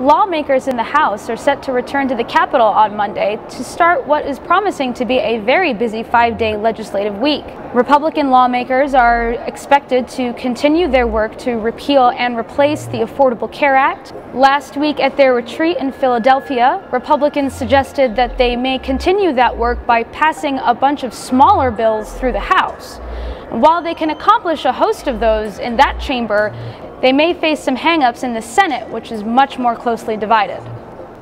Lawmakers in the House are set to return to the Capitol on Monday to start what is promising to be a very busy five day legislative week. Republican lawmakers are expected to continue their work to repeal and replace the Affordable Care Act. Last week at their retreat in Philadelphia, Republicans suggested that they may continue that work by passing a bunch of smaller bills through the House. While they can accomplish a host of those in that chamber, they may face some hangups in the Senate, which is much more closely divided.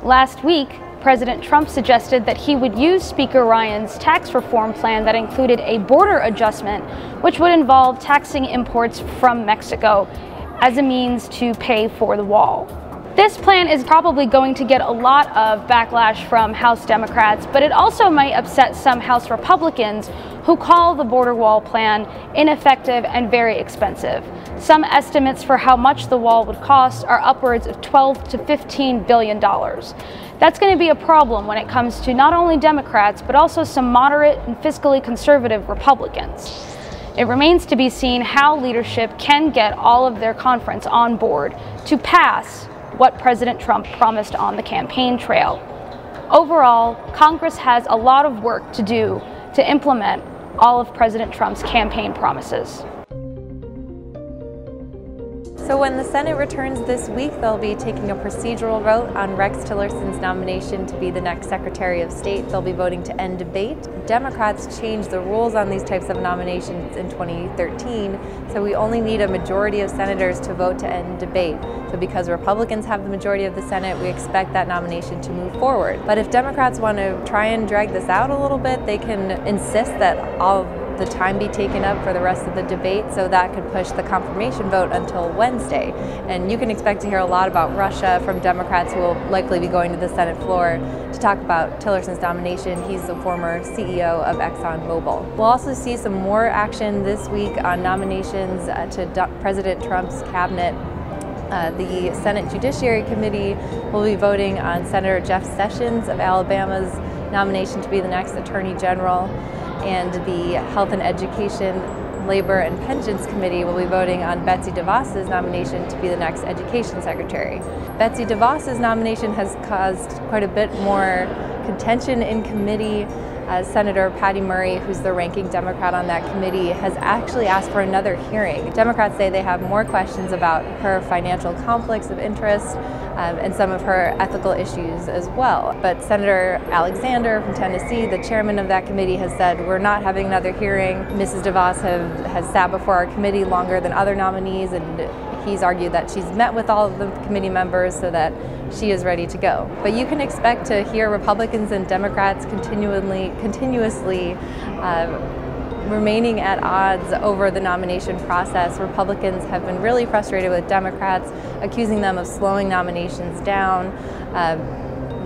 Last week, President Trump suggested that he would use Speaker Ryan's tax reform plan that included a border adjustment, which would involve taxing imports from Mexico as a means to pay for the wall. This plan is probably going to get a lot of backlash from House Democrats, but it also might upset some House Republicans who call the border wall plan ineffective and very expensive. Some estimates for how much the wall would cost are upwards of 12 to 15 billion dollars. That's going to be a problem when it comes to not only Democrats, but also some moderate and fiscally conservative Republicans. It remains to be seen how leadership can get all of their conference on board to pass what President Trump promised on the campaign trail. Overall, Congress has a lot of work to do to implement all of President Trump's campaign promises. So when the Senate returns this week, they'll be taking a procedural vote on Rex Tillerson's nomination to be the next Secretary of State. They'll be voting to end debate. Democrats changed the rules on these types of nominations in 2013, so we only need a majority of senators to vote to end debate. So because Republicans have the majority of the Senate, we expect that nomination to move forward. But if Democrats want to try and drag this out a little bit, they can insist that all the time be taken up for the rest of the debate, so that could push the confirmation vote until Wednesday. And you can expect to hear a lot about Russia from Democrats who will likely be going to the Senate floor to talk about Tillerson's nomination. He's the former CEO of ExxonMobil. We'll also see some more action this week on nominations uh, to President Trump's cabinet uh, the Senate Judiciary Committee will be voting on Senator Jeff Sessions of Alabama's nomination to be the next Attorney General and the Health and Education, Labor and Pensions Committee will be voting on Betsy DeVos's nomination to be the next Education Secretary. Betsy DeVos's nomination has caused quite a bit more contention in committee uh, Senator Patty Murray, who's the ranking Democrat on that committee, has actually asked for another hearing. Democrats say they have more questions about her financial conflicts of interest um, and some of her ethical issues as well. But Senator Alexander from Tennessee, the chairman of that committee, has said we're not having another hearing. Mrs. DeVos have, has sat before our committee longer than other nominees and he's argued that she's met with all of the committee members so that she is ready to go. But you can expect to hear Republicans and Democrats continually, continuously uh, remaining at odds over the nomination process. Republicans have been really frustrated with Democrats, accusing them of slowing nominations down. Uh,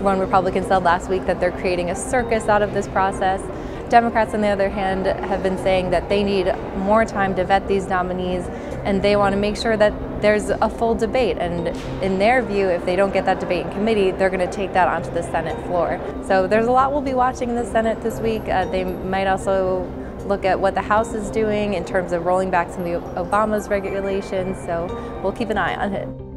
one Republican said last week that they're creating a circus out of this process. Democrats, on the other hand, have been saying that they need more time to vet these nominees and they want to make sure that there's a full debate. And in their view, if they don't get that debate in committee, they're going to take that onto the Senate floor. So there's a lot we'll be watching in the Senate this week. Uh, they might also look at what the House is doing in terms of rolling back some of the Obama's regulations. So we'll keep an eye on it.